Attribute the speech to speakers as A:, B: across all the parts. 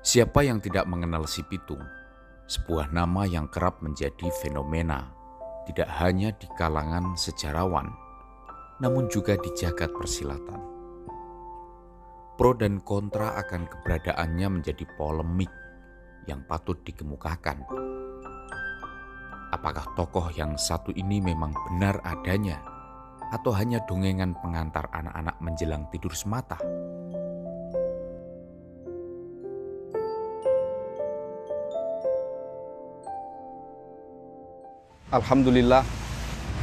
A: Siapa yang tidak mengenal si Pitung? Sebuah nama yang kerap menjadi fenomena, tidak hanya di kalangan sejarawan, namun juga di jagat persilatan. Pro dan kontra akan keberadaannya menjadi polemik yang patut dikemukakan. Apakah tokoh yang satu ini memang benar adanya, atau hanya dongengan pengantar anak-anak menjelang tidur semata?
B: Alhamdulillah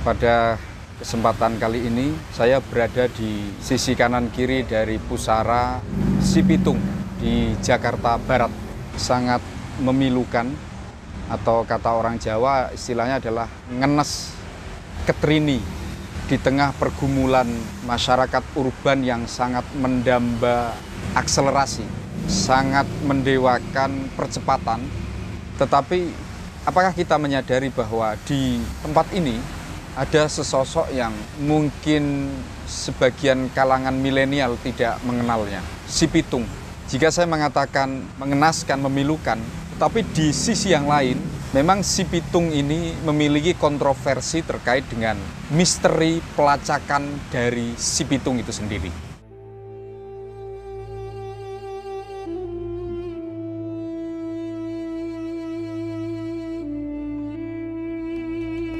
B: pada kesempatan kali ini saya berada di sisi kanan kiri dari pusara Sipitung di Jakarta Barat. Sangat memilukan atau kata orang Jawa istilahnya adalah ngenes ketrini di tengah pergumulan masyarakat urban yang sangat mendamba akselerasi, sangat mendewakan percepatan, tetapi apakah kita menyadari bahwa di tempat ini ada sesosok yang mungkin sebagian kalangan milenial tidak mengenalnya, si Pitung. Jika saya mengatakan mengenaskan, memilukan, tapi di sisi yang lain, memang si Pitung ini memiliki kontroversi terkait dengan misteri pelacakan dari si Pitung itu sendiri.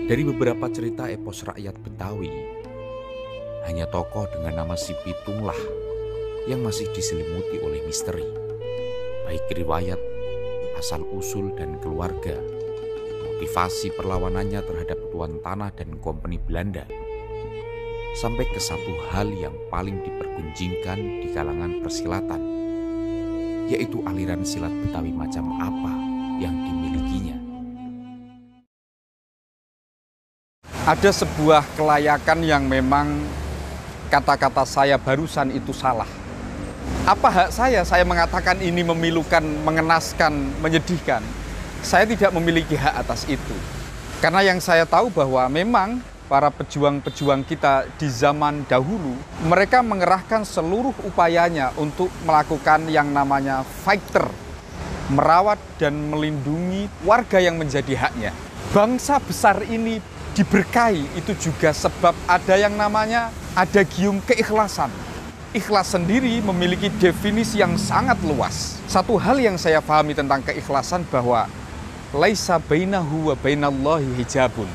A: Dari beberapa cerita epos rakyat Betawi, hanya tokoh dengan nama Si Pitunglah yang masih diselimuti oleh misteri. Baik riwayat, asal-usul dan keluarga, motivasi perlawanannya terhadap tuan tanah dan kompeni Belanda, sampai ke satu hal yang paling dipergunjingkan di kalangan persilatan, yaitu aliran silat Betawi macam apa yang dimilikinya.
B: Ada sebuah kelayakan yang memang kata-kata saya barusan itu salah. Apa hak saya? Saya mengatakan ini memilukan, mengenaskan, menyedihkan. Saya tidak memiliki hak atas itu. Karena yang saya tahu bahwa memang para pejuang-pejuang kita di zaman dahulu, mereka mengerahkan seluruh upayanya untuk melakukan yang namanya fighter, merawat dan melindungi warga yang menjadi haknya. Bangsa besar ini diberkahi itu juga sebab ada yang namanya ada gium keikhlasan. Ikhlas sendiri memiliki definisi yang sangat luas. Satu hal yang saya pahami tentang keikhlasan bahwa laisa bainahu wa bainallahi hijabun.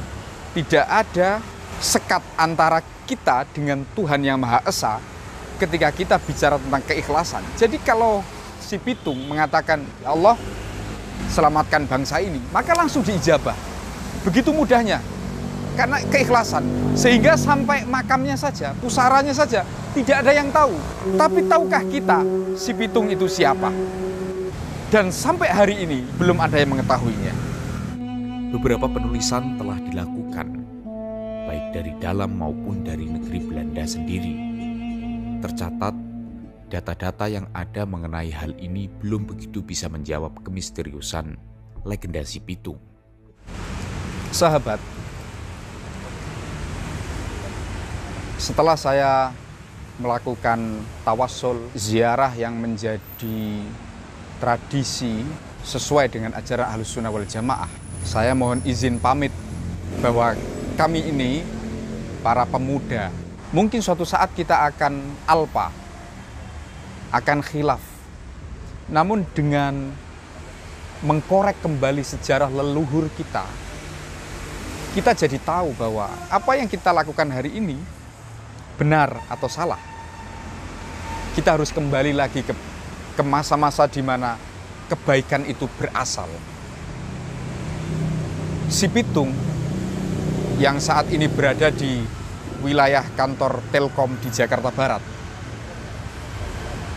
B: Tidak ada sekat antara kita dengan Tuhan yang Maha Esa ketika kita bicara tentang keikhlasan. Jadi kalau si Pitung mengatakan, ya Allah selamatkan bangsa ini, maka langsung diijabah. Begitu mudahnya karena keikhlasan. Sehingga sampai makamnya saja, pusaranya saja, tidak ada yang tahu. Tapi tahukah kita si Pitung itu siapa? Dan sampai hari ini belum ada yang mengetahuinya.
A: Beberapa penulisan telah dilakukan, baik dari dalam maupun dari negeri Belanda sendiri. Tercatat, data-data yang ada mengenai hal ini belum begitu bisa menjawab kemisteriusan legenda si Pitung.
B: Sahabat, Setelah saya melakukan tawasul ziarah yang menjadi tradisi sesuai dengan ajaran Ahlus Sunnah wal Jamaah, saya mohon izin pamit bahwa kami ini para pemuda mungkin suatu saat kita akan alpa, akan khilaf. Namun dengan mengkorek kembali sejarah leluhur kita, kita jadi tahu bahwa apa yang kita lakukan hari ini benar atau salah. Kita harus kembali lagi ke masa-masa di mana kebaikan itu berasal. Si Pitung yang saat ini berada di wilayah kantor Telkom di Jakarta Barat.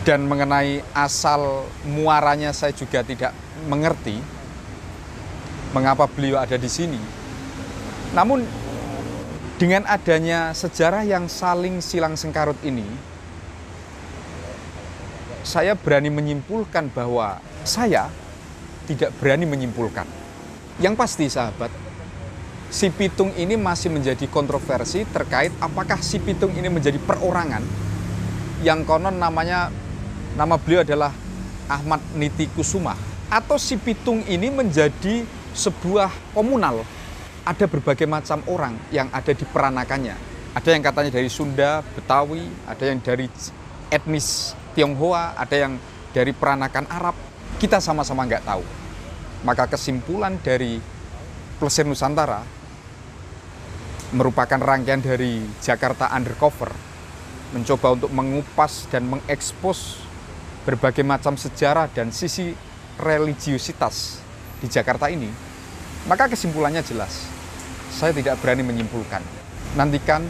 B: Dan mengenai asal muaranya saya juga tidak mengerti mengapa beliau ada di sini. Namun dengan adanya sejarah yang saling silang sengkarut ini, saya berani menyimpulkan bahwa saya tidak berani menyimpulkan. Yang pasti sahabat, si Pitung ini masih menjadi kontroversi terkait apakah si Pitung ini menjadi perorangan yang konon namanya nama beliau adalah Ahmad Niti Kusuma atau si Pitung ini menjadi sebuah komunal. Ada berbagai macam orang yang ada di peranakannya. Ada yang katanya dari Sunda, Betawi, ada yang dari etnis Tionghoa, ada yang dari peranakan Arab. Kita sama-sama nggak tahu. Maka kesimpulan dari Plesir Nusantara merupakan rangkaian dari Jakarta Undercover mencoba untuk mengupas dan mengekspos berbagai macam sejarah dan sisi religiusitas di Jakarta ini, maka kesimpulannya jelas. Saya tidak berani menyimpulkan. Nantikan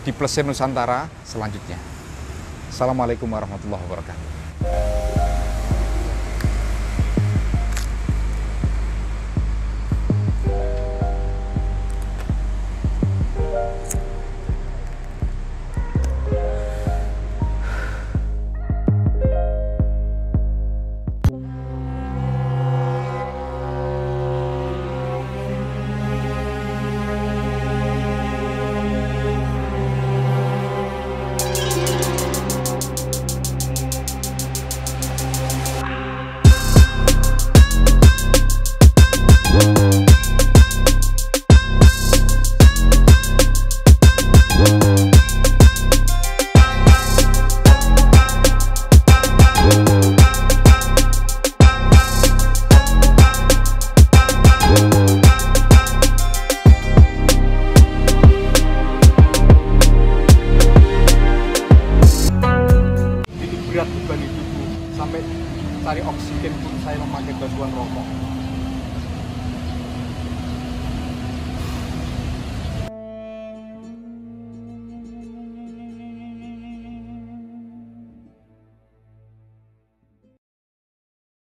B: di Plesir Nusantara selanjutnya. Assalamualaikum warahmatullahi wabarakatuh.